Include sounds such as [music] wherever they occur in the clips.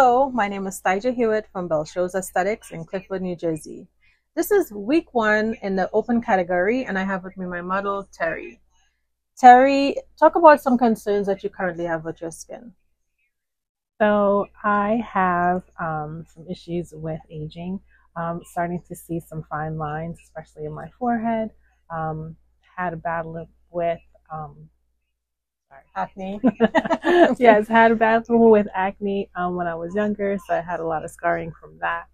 Hello, my name is Steiga Hewitt from Belle Choses Aesthetics in Cliffwood, New Jersey. This is week one in the open category, and I have with me my model, Terry. Terry, talk about some concerns that you currently have with your skin. So, I have um, some issues with aging. Um, starting to see some fine lines, especially in my forehead. Um, had a battle with um. Acne. [laughs] [laughs] yes, had a battle with acne um, when I was younger, so I had a lot of scarring from that.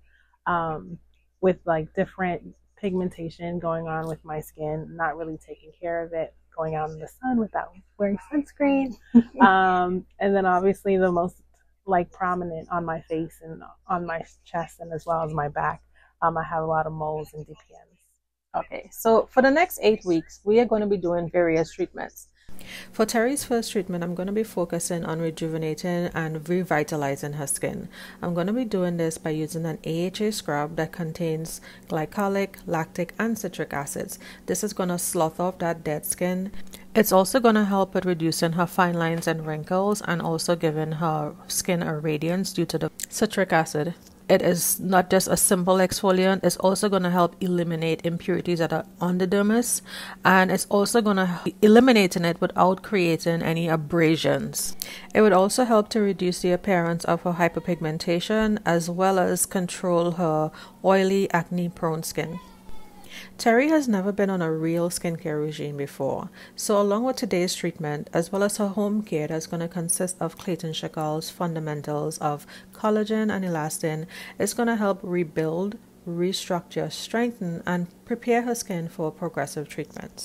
Um, with like different pigmentation going on with my skin, not really taking care of it, going out in the sun without wearing sunscreen, [laughs] um, and then obviously the most like prominent on my face and on my chest and as well as my back. Um, I have a lot of moles and DPNs. Okay, so for the next eight weeks, we are going to be doing various treatments. For Terry's first treatment, I'm going to be focusing on rejuvenating and revitalizing her skin. I'm going to be doing this by using an AHA scrub that contains glycolic, lactic, and citric acids. This is going to slough off that dead skin. It's also going to help with reducing her fine lines and wrinkles and also giving her skin a radiance due to the citric acid it is not just a simple exfoliant, it's also going to help eliminate impurities that are on the dermis and it's also going to eliminating it without creating any abrasions. It would also help to reduce the appearance of her hyperpigmentation as well as control her oily acne prone skin. Terry has never been on a real skincare regime before, so along with today's treatment, as well as her home care that's going to consist of Clayton Shagal's fundamentals of collagen and elastin, it's going to help rebuild, restructure, strengthen, and prepare her skin for progressive treatments.